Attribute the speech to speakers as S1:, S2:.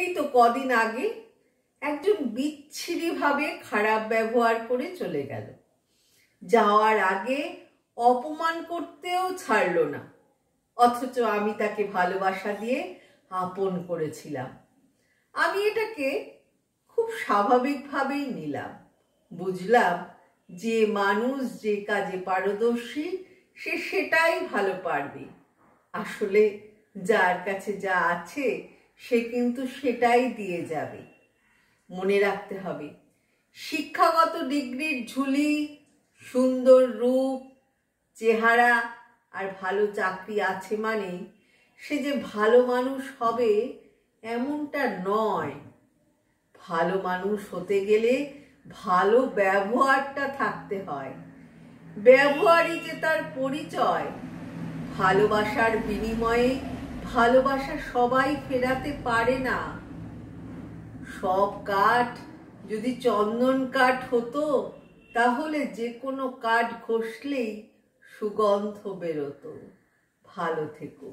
S1: এই তো কদিন আগে একজন বিচ্ছিরিভাবে খারাপ ব্যবহার করে চলে গেল। যাওয়ার আগে অপমান করতেও ছাড়লো না, অথচ আমি তাকে ভালোবাসা দিয়ে আপন করেছিলাম। আমি এটাকে খুব স্বাভাবিকভাবেই নিলাম। বুঝলাম যে মানুষ যে কাজে পারদর্শী, সে সেটাই ভালো পারবে। আসলে যার কাছে যা আছে সে কিন্তু সেটাই দিয়ে যাবে। মনে রাখতে হবে, শিক্ষাগত ডিগ্রির ঝুলি, সুন্দর রূপ, চেহারা আর ভালো চাকরি আছে মানে সে যে ভালো মানুষ হবে এমনটা নয়। ভালো মানুষ হতে গেলে ভালো ব্যবহারটা থাকতে হয়। ব্যবহারই যে তার পরিচয়, ভালোবাসার বিনিময়ে ভালোবাসা সবাই ফেরাতে পারে না। সব কাঠ যদি চন্দন কাঠ হতো, তাহলে যে কোনো কাঠ ঘষলেই সুগন্ধ বেরোতো। ভালো থেকো।